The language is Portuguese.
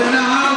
Senhor.